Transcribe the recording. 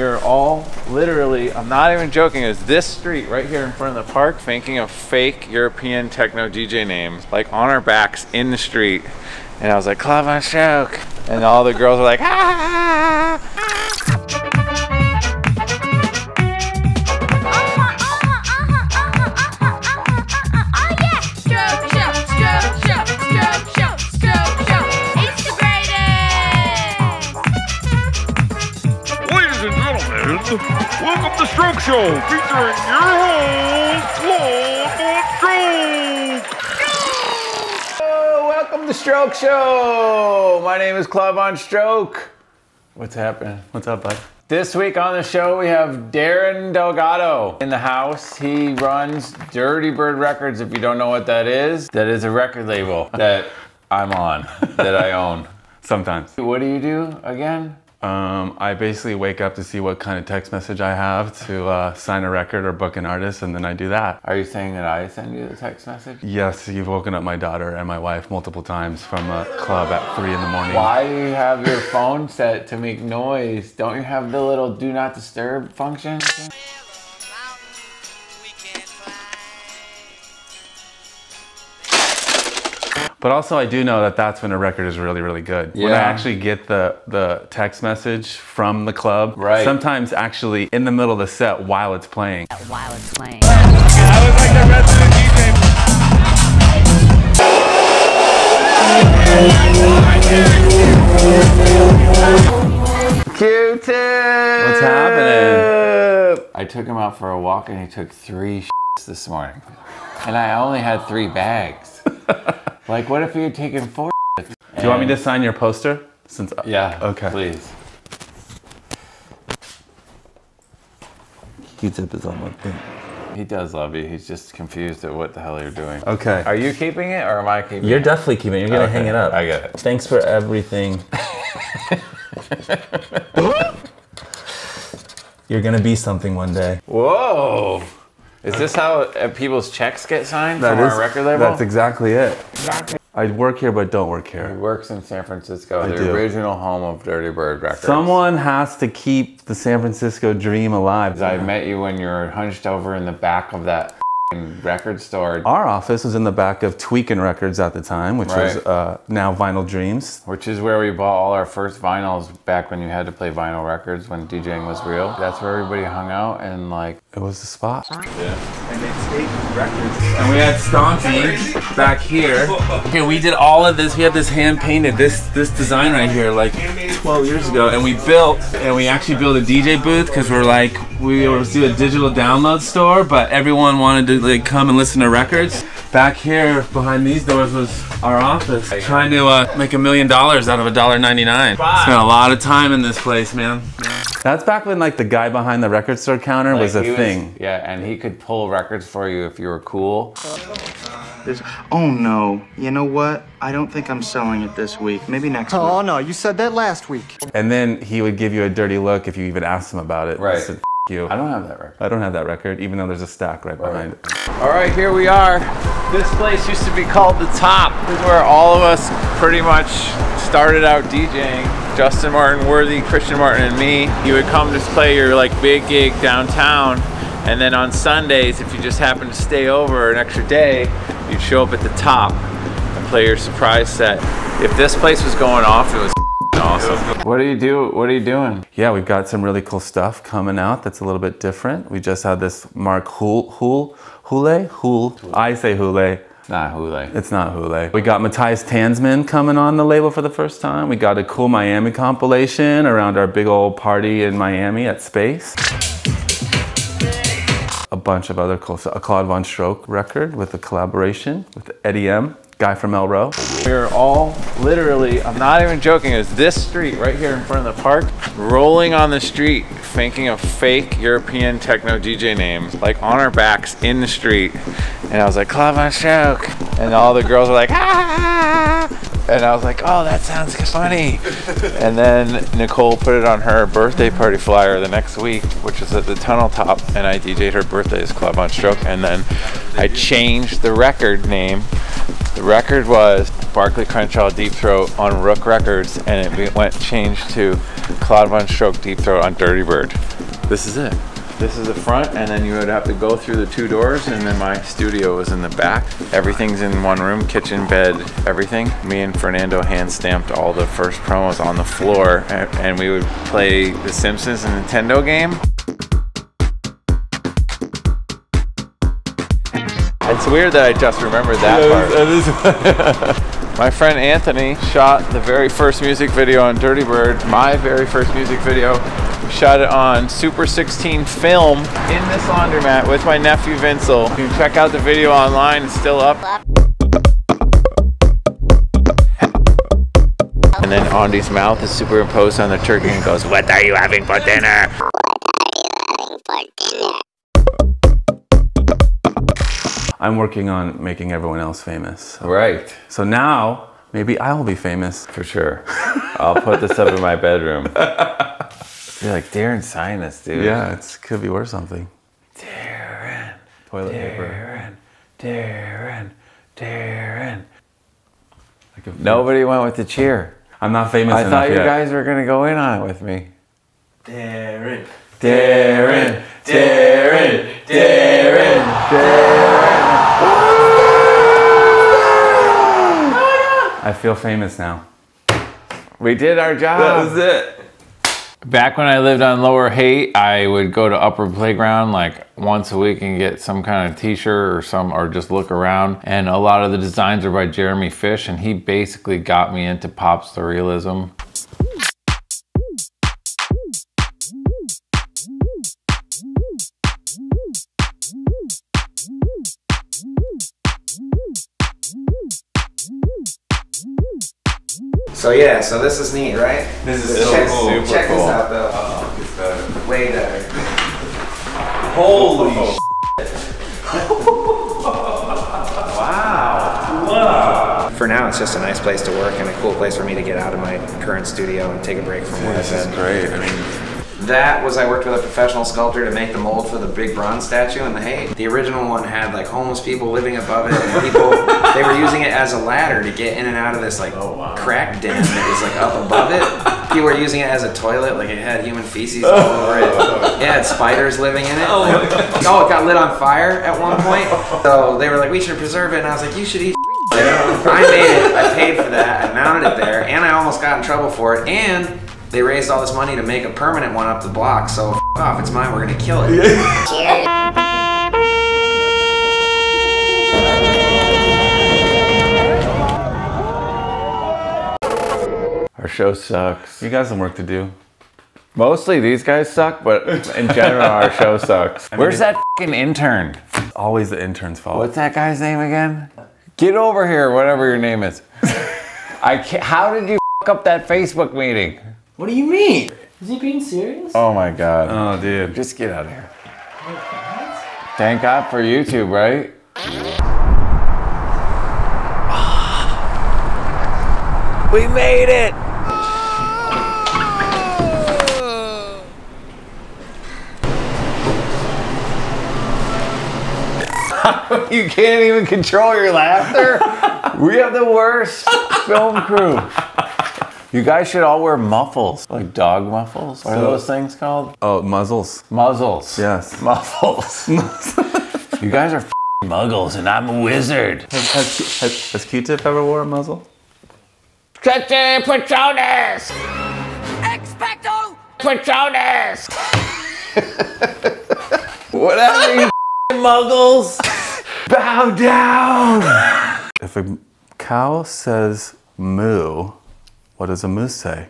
We were all literally, I'm not even joking, was this street right here in front of the park thinking of fake European techno DJ names, like on our backs in the street. And I was like, Club. And all the girls were like, ah. ah, ah, ah Show featuring your host, Claude Stroke. Oh, welcome to Stroke Show. My name is Claude VonStroke. What's happening? What's up, bud? This week on the show, we have Deron Delgado in the house. He runs Dirtybird Records. If you don't know what that is, that is a record label that I'm on, that I own. Sometimes. What do you do again? Um, I basically wake up to see what kind of text message I have to uh, sign a record or book an artist, and then I do that. Are you saying that I send you the text message? Yes, you've woken up my daughter and my wife multiple times from a club at three in the morning. Why do you have your phone set to make noise? Don't you have the little do not disturb function? But also, I do know that that's when a record is really, really good. When I actually get the the text message from the club, Right. sometimes actually in the middle of the set while it's playing. while it's playing. I was like the rest of the DJ. Q-tip! What's happening? I took him out for a walk and he took three shits this morning. And I only had three bags. like, what if he had taken four? Do you want me to sign your poster? Since uh, Yeah. Okay. Please. Q-tip is on my thing. He does love you. He's just confused at what the hell you're doing. Okay. Are you keeping it or am I keeping it? You're definitely keeping it. You're gonna Okay, hang it up. I get it. Thanks for everything. You're gonna be something one day. Whoa! Is this how uh, people's checks get signed from our record label? That's exactly it. I work here, but don't work here. He works in San Francisco, the do. original home of Dirtybird Records. Someone has to keep the San Francisco dream alive. I met you when you were hunched over in the back of that record store, Our office was in the back of Tweakin' Records at the time, which was uh, now Vinyl Dreams. which is where we bought all our first vinyls back when you had to play vinyl records when DJing was real. That's where everybody hung out and like It was the spot. Yeah. And we had Stompy back here. Here, we did all of this. We had this hand painted, this this design right here, like 12 years ago. And we built, and we actually built a DJ booth because we're like, we were do a digital download store, but everyone wanted to like come and listen to records. Back here, behind these doors, was our office. Trying to uh, make a million dollars out of a dollar ninety-nine. Spent a lot of time in this place, man. That's back when like the guy behind the record store counter was a he thing. yeah, and he could pull records for you if you were cool. Oh no. You know what? I don't think I'm selling it this week. Maybe next oh, week. Oh no, you said that last week. And then he would give you a dirty look if you even asked him about it. Right. I said, you. I don't have that record. I don't have that record, even though there's a stack right behind it. All right, here we are. This place used to be called The Top. This is where all of us pretty much started out DJing. Justin Martin, Worthy, Christian Martin, and me. You would come to play your like big gig downtown, and then on Sundays, if you just happened to stay over an extra day, you'd show up at the top and play your surprise set. If this place was going off, it was awesome. What do you do? What are you doing? Yeah, we've got some really cool stuff coming out that's a little bit different. We just had this Mark Hul Hul Hule Hul. I say Hule. Nah, Hule. It's not Hule. We got Mattias Tanzmann coming on the label for the first time. We got a cool Miami compilation around our big old party in Miami at Space. A bunch of other cool stuff. A Claude Von Stroke record with a collaboration with Eddy M, guy from Elro. We're all literally, I'm not even joking, was this street right here in front of the park, rolling on the street, thinking of fake European techno DJ names, like on our backs in the street. And I was like, Claude VonStroke. And all the girls were like, ah. ah, ah, ah And I was like, oh, that sounds funny. and then Nicole put it on her birthday party flyer the next week, which was at the Tunnel Top, and I DJ'd her birthday's Claude VonStroke. And then I changed the record name. The record was Barclay Crenshaw Deep Throat on Rook Records, and it went changed to Claude VonStroke Deep Throat on Dirtybird. This is it. This is the front, and then you would have to go through the two doors, and then my studio was in the back. Everything's in one room, kitchen, bed, everything. Me and Fernando hand stamped all the first promos on the floor, and, we would play The Simpsons and Nintendo game. It's weird that I just remembered that part. My friend Anthony shot the very first music video on Dirtybird, my very first music video. We shot it on Super 16 film in this laundromat with my nephew Vincel. You can check out the video online, it's still up. And then Andy's mouth is superimposed on the turkey and goes, What are you having for dinner? I'm working on making everyone else famous. Right, So now maybe I'll be famous. for sure. I'll put this up in my bedroom. You're like, Deron, sign us, dude. Yeah, it could be worth something. Deron, Toilet paper. Deron, Deron, Deron. I Nobody went with the cheer. I'm not famous I enough thought you yet. guys were gonna go in on it with me. Deron, Deron, Deron, Deron, I feel famous now. We did our job. That was it. Back when I lived on Lower Haight, I would go to Upper Playground like once a week and get some kind of t-shirt or some or just look around. And a lot of the designs are by Jeremy Fish and he basically got me into pop surrealism. So yeah, so this is neat, right? This is so is cool. super Check cool. this out though. Oh, it's better. Way better. Holy oh. For now, it's just a nice place to work and a cool place for me to get out of my current studio and take a break from work. This is great. I mean, That was I worked with a professional sculptor to make the mold for the big bronze statue in the Haight. The original one had like homeless people living above it, and people they were using it as a ladder to get in and out of this like oh, crack den that was like up above it. People were using it as a toilet, like it had human feces all over it. It had spiders living in it. Oh, like- oh, it got lit on fire at one point. So they were like, we should preserve it, and I was like, you should eat. I made it. I paid for that. I mounted it there, and I almost got in trouble for it. And they raised all this money to make a permanent one up the block. So f- off, it's mine. We're gonna kill it. Our show sucks. you got some work to do. Mostly these guys suck, but in general our show sucks. Where's that fucking intern? It's always the intern's fault. What's that guy's name again? Get over here, whatever your name is. I can't, how did you fuck up that Facebook meeting? What do you mean? Is he being serious? Oh my god. Oh, dude. Just get out of here. Thank God for YouTube, right? We made it! you can't even control your laughter? we have the worst film crew. You guys should all wear muffles, like dog muffles. What are those things called? Oh, muzzles. Muzzles. Yes. Muffles. you guys are f- muggles and I'm a wizard. Has, has, has, has Q-Tip ever wore a muzzle? Chete Patronus! Expecto Patronus! Whatever, you muggles! Bow down! If a cow says moo, what does a moose say?